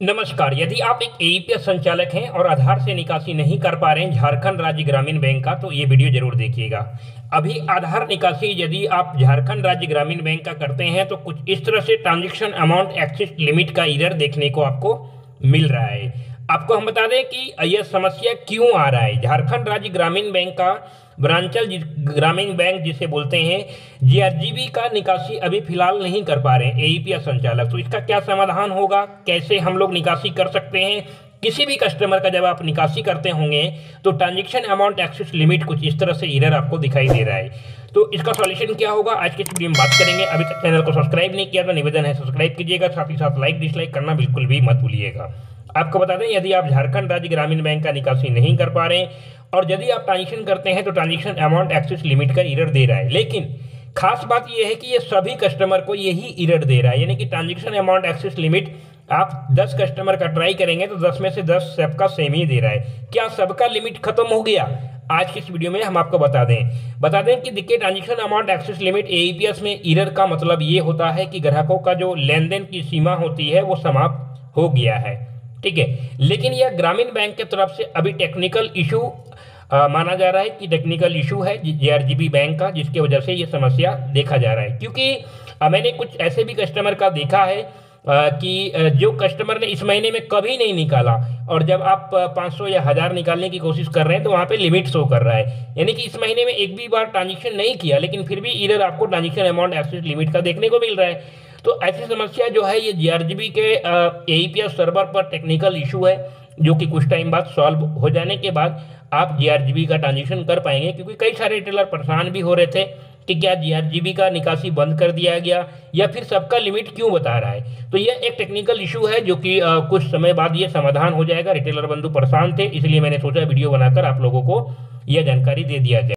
नमस्कार, यदि आप एक एईपीएस संचालक हैं और आधार से निकासी नहीं कर पा रहे हैं झारखंड राज्य ग्रामीण बैंक का तो ये वीडियो ज़रूर देखिएगा। अभी आधार निकासी यदि आप झारखंड राज्य ग्रामीण बैंक का करते हैं तो कुछ इस तरह से ट्रांजेक्शन अमाउंट एक्सिस लिमिट का इधर देखने को आपको मिल रहा है। आपको हम बता दें कि यह समस्या क्यों आ रहा है? झारखंड राज्य ग्रामीण बैंक का ब्रांचल ग्रामीण बैंक जिसे बोलते हैं, जीआरजीबी का निकासी अभी फ़िलहाल नहीं कर पा रहे हैं एईपीएस संचालक। तो इसका क्या समाधान होगा? कैसे हम लोग निकासी कर सकते हैं? किसी भी कस्टमर का जब आप निकासी करते होंगे तो ट्रांजेक्शन अमाउंट एक्सेस लिमिट कुछ इस तरह से इरर आपको दिखाई दे रहा है। तो इसका सॉल्यूशन क्या होगा? आज के वीडियो में बात करेंगे। अभी तक चैनल को सब्सक्राइब नहीं किया तो निवेदन है सब्सक्राइब कीजिएगा, साथ ही साथ लाइक डिसलाइक करना बिल्कुल भी मत भूलिएगा। आपको बता दें, यदि आप झारखंड राज्य ग्रामीण बैंक का निकासी नहीं कर पा रहे हैं और यदि आप ट्रांजेक्शन करते हैं तो ट्रांजेक्शन अमाउंट एक्सेस लिमिट का इरर दे रहा है। लेकिन, खास बात यह है कि ये सभी कस्टमर को यही इरर दे रहा है। यानी कि ट्रांजेक्शन अमाउंट एक्सेस लिमिट आप 10 कस्टमर का ट्राई करेंगे तो 10 में से 10 सबका सेम ही दे रहा है। क्या सबका लिमिट खत्म हो गया? आज की इस वीडियो में हम आपको बता दें। बता दें कि देखिए transaction amount excess limit AEPS में इरर का मतलब ये होता है कि ग्राहकों का जो लेन देन की सीमा होती है, वो समाप्त हो गया है। ठीक है? लेकिन यह ग्रामीण बैंक के तरफ़ से अभी टेक्निकल इशू माना जा रहा है कि टेक्निकल इशू है जेआरजीबी बैंक का, जिसकी वजह से ये समस्या देखा जा रहा है। क्योंकि मैंने कुछ ऐसे भी कस्टमर का देखा है कि जो कस्टमर ने इस महीने में कभी नहीं निकाला और जब आप 500 या हज़ार निकालने की कोशिश कर रहे हैं तो वहाँ पे लिमिट शो कर रहा है। यानी कि इस महीने में एक भी बार ट्रांजेक्शन नहीं किया, लेकिन फिर भी इधर आपको ट्रांजेक्शन अमाउंट एक्सेस लिमिट का देखने को मिल रहा है। तो ऐसी समस्या जो है, ये जीआरजीबी के ए सर्वर पर टेक्निकल इशू है, जो कि कुछ टाइम बाद सॉल्व हो जाने के बाद आप जीआरजीबी का ट्रांजेक्शन कर पाएँगे क्योंकि कई सारे रिटेलर परेशान भी हो रहे थे कि क्या जीआरजीबी का निकासी बंद कर दिया गया या फिर सबका लिमिट क्यों बता रहा है। तो यह एक टेक्निकल इशू है जो कि आ, कुछ समय बाद ये समाधान हो जाएगा। रिटेलर बंधु परेशान थे इसलिए मैंने सोचा वीडियो बनाकर आप लोगों को यह जानकारी दे दिया जाए।